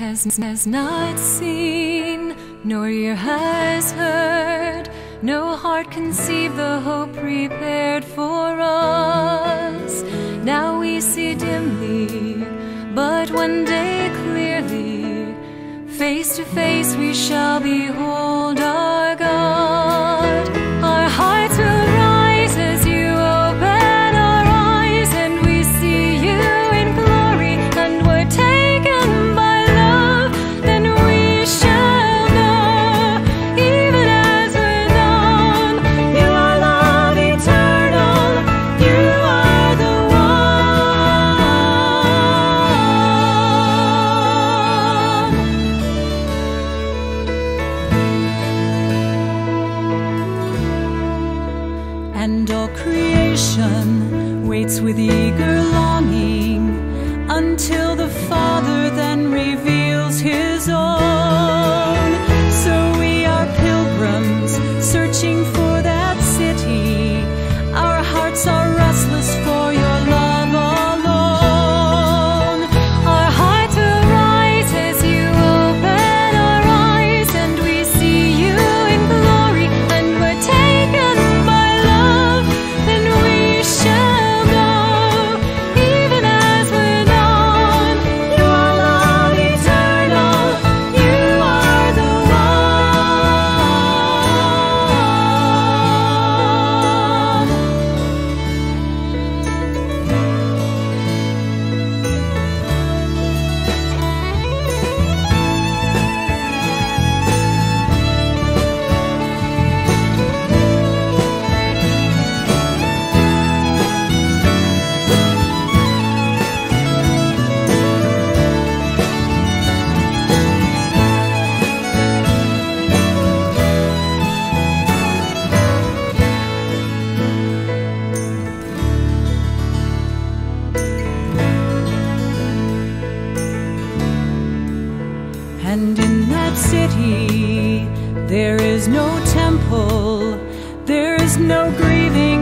has, has not seen, nor ear has heard, no heart conceived the hope prepared for us. Now we see dimly, but one day clearly, face to face we shall behold our waits with eager longing until the Father then reveals His own. And in that city there is no temple, there is no grieving,